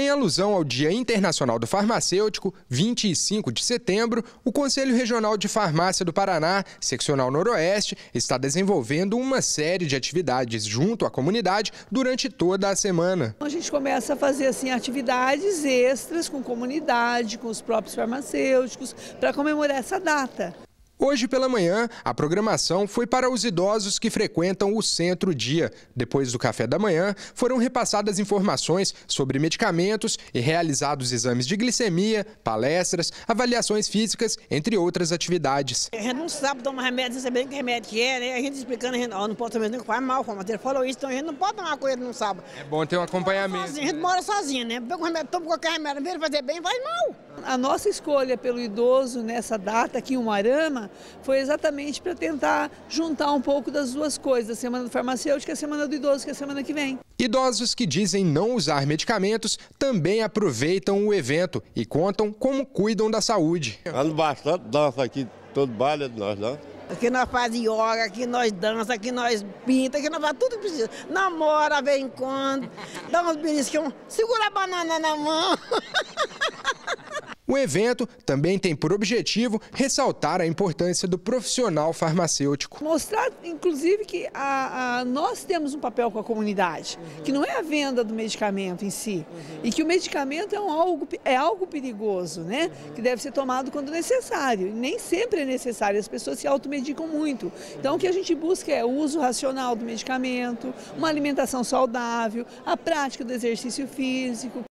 Em alusão ao Dia Internacional do Farmacêutico, 25 de setembro, o Conselho Regional de Farmácia do Paraná, Seccional Noroeste, está desenvolvendo uma série de atividades junto à comunidade durante toda a semana. A gente começa a fazer assim atividades extras com comunidade, com os próprios farmacêuticos, para comemorar essa data. Hoje pela manhã, a programação foi para os idosos que frequentam o Centro Dia. Depois do café da manhã, foram repassadas informações sobre medicamentos e realizados exames de glicemia, palestras, avaliações físicas, entre outras atividades. A gente não sabe tomar remédio, sem saber que remédio que é, né? A gente explicando, a gente oh, não pode tomar que faz mal, ele falou isso, então a gente não pode tomar coisa que não sabe. É bom ter um acompanhamento. Sozinho, a gente mora sozinho, né? Pega um remédio, toma qualquer remédio, em fazer bem, faz mal. A nossa escolha pelo idoso nessa data aqui em Umarama foi exatamente para tentar juntar um pouco das duas coisas, a Semana do Farmacêutico e a Semana do Idoso, que é a semana que vem. Idosos que dizem não usar medicamentos também aproveitam o evento e contam como cuidam da saúde. Ando bastante, dança aqui, todo baile nós dança. Aqui nós faz yoga, aqui nós dança, aqui nós pinta, aqui nós faz tudo que precisa. Namora, vem quando, dá uns beliscões, segura a banana na mão. O evento também tem por objetivo ressaltar a importância do profissional farmacêutico. Mostrar, inclusive, que a, a, nós temos um papel com a comunidade, uhum. que não é a venda do medicamento em si, uhum. e que o medicamento é, um algo, é algo perigoso, né? Uhum. que deve ser tomado quando necessário. E nem sempre é necessário, as pessoas se automedicam muito. Então, o que a gente busca é o uso racional do medicamento, uma alimentação saudável, a prática do exercício físico.